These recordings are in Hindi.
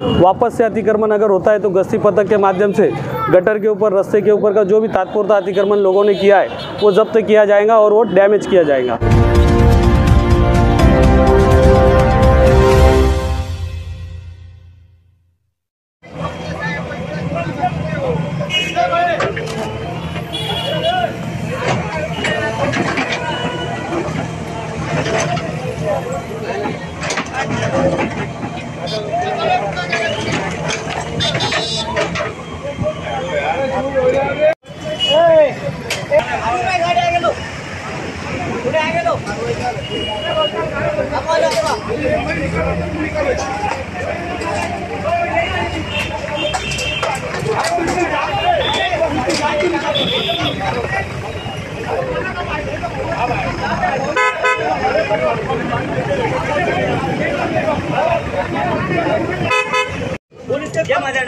वापस से अतिक्रमण अगर होता है तो गश्ती पथक के माध्यम से गटर के ऊपर, रस्ते के ऊपर का जो भी तात्पुरता अतिक्रमण लोगों ने किया है, वो जब्त किया जाएगा और वो डैमेज किया जाएगा।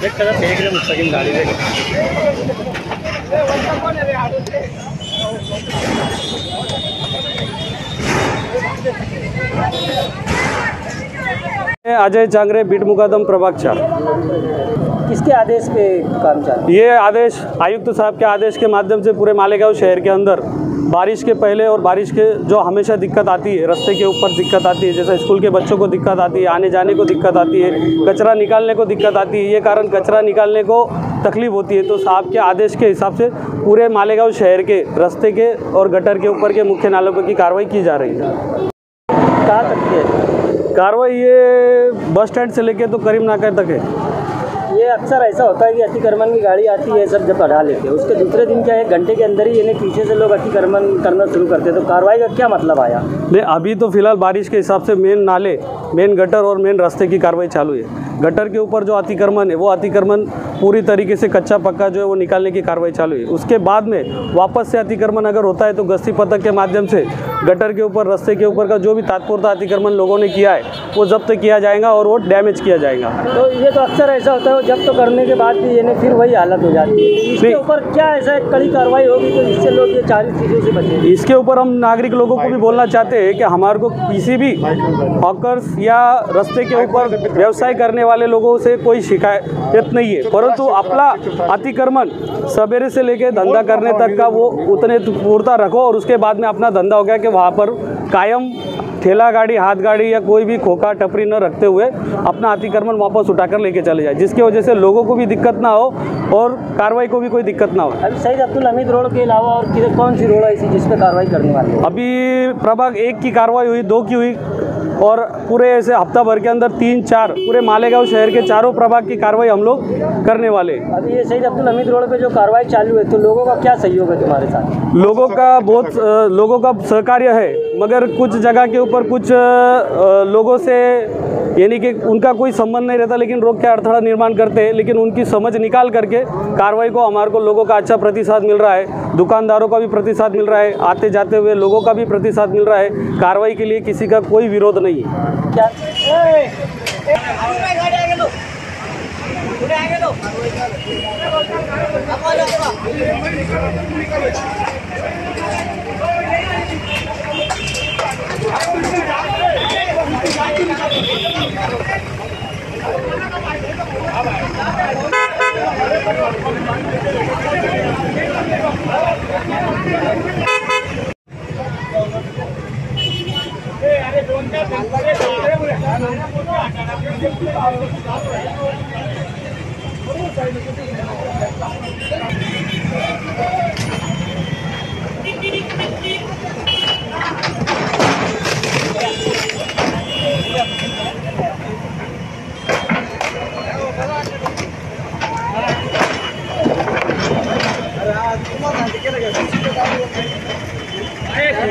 देख कदा फेंक रहे मुस्तकिम गाड़ी में Thank you. Ajay Changre beat मुकादम प्रभाग चार। किसके आदेश पे काम चल ये आदेश आयुक्त साहब के आदेश के माध्यम से पूरे मालेगांव शहर के अंदर बारिश के पहले और बारिश के जो हमेशा दिक्कत आती है रास्ते के ऊपर दिक्कत आती है जैसे स्कूल के बच्चों को दिक्कत आती है आने जाने को दिक्कत आती है कचरा निकालने को दिक्कत आती है ये कारण कचरा निकालने को तकलीफ़ होती है। तो साहब के आदेश के हिसाब से पूरे मालेगांव शहर के रास्ते के और गटर के ऊपर के मुख्य नालों पर की कार्रवाई की जा रही है। कहाँ तक है? कार्रवाई ये बस स्टैंड से लेके तो करीम नाका तक है। ये अक्सर ऐसा होता है कि अतिक्रमण की गाड़ी आती है सब जब हटा लेते हैं। उसके दूसरे दिन क्या है एक घंटे के अंदर ही इन्हें पीछे से लोग अतिक्रमण करना शुरू करते हैं। तो कार्रवाई का क्या मतलब आया? नहीं अभी तो फ़िलहाल बारिश के हिसाब से मेन नाले मेन गटर और मेन रास्ते की कार्रवाई चालू है। गटर के ऊपर जो अतिक्रमण है वो अतिक्रमण पूरी तरीके से कच्चा पक्का जो है वो निकालने की कार्रवाई चालू है। उसके बाद में वापस से अतिक्रमण अगर होता है तो गश्ती पथक के माध्यम से गटर के ऊपर रास्ते के ऊपर का जो भी तात्पुरता अतिक्रमण लोगों ने किया है वो जब्त किया जाएगा और वो डैमेज किया जाएगा। तो ये तो अक्सर ऐसा होता है जब्त तो करने के बाद भी इन्हें फिर वही हालत हो जाती है। इसके ऊपर क्या ऐसा कड़ी कार्रवाई होगी तो इससे लोग ये सारी चीज़ों से बचेंगे इसके ऊपर हम नागरिक लोगों को भी बोलना चाहते हैं कि हमारे को किसी भी हॉकर्स या रास्ते के ऊपर व्यवसाय करने वाले लोगों से कोई शिकायत नहीं है। परंतु अपना अतिक्रमण सवेरे से लेके धंधा करने तक का वो उतने पूर्ता रखो और उसके बाद में अपना धंधा हो गया कि वहाँ पर कायम ठेला गाड़ी हाथ गाड़ी या कोई भी खोखा टपरी न रखते हुए अपना अतिक्रमण वापस उठाकर लेके चले जाए जिसकी वजह से लोगों को भी दिक्कत ना हो और कार्रवाई को भी कोई दिक्कत ना हो। अभी शहीद अब्दुल हमीद रोड के अलावा और किधर कौन सी रोड है ऐसी जिस पर कार्रवाई करने वाली हो? अभी प्रभाग एक की कार्रवाई हुई दो की हुई और पूरे ऐसे हफ़्ता भर के अंदर तीन चार पूरे मालेगांव शहर के चारों प्रभाग की कार्रवाई हम लोग करने वाले अभी ये शहीद अब्दुल हमीद रोड पे जो कार्रवाई चालू है तो लोगों का क्या सहयोग है तुम्हारे साथ? लोगों का बहुत लोगों का सहकार्य है मगर कुछ जगह के ऊपर कुछ लोगों से यानी कि उनका कोई संबंध नहीं रहता लेकिन रोक के अड़थड़ा निर्माण करते हैं लेकिन उनकी समझ निकाल करके कार्रवाई को हमारे को लोगों का अच्छा प्रतिसाद मिल रहा है दुकानदारों का भी प्रतिसाद मिल रहा है आते जाते हुए लोगों का भी प्रतिसाद मिल रहा है कार्रवाई के लिए किसी का कोई विरोध नहीं। नहीं है क्या Thank you. Ayo,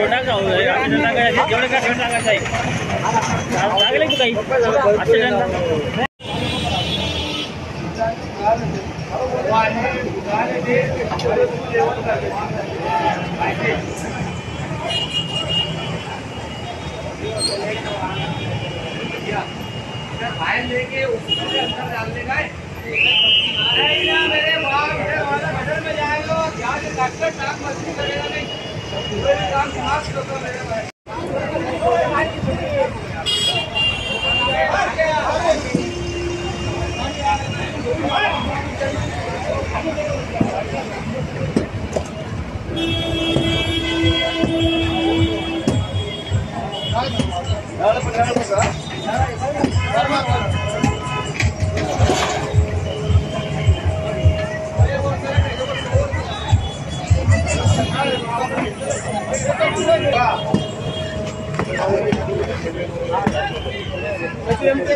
udah kau, udah kau, udah kau, udah kau, udah kau, बाहर लेके उसको अंदर डालने का है मेरे बाप मेरे वाला गटर में जाएगा। क्या डॉक्टर साहब मस्ती करेगा नहीं पूरे काम समाप्त होगा मेरे भाई सीएम से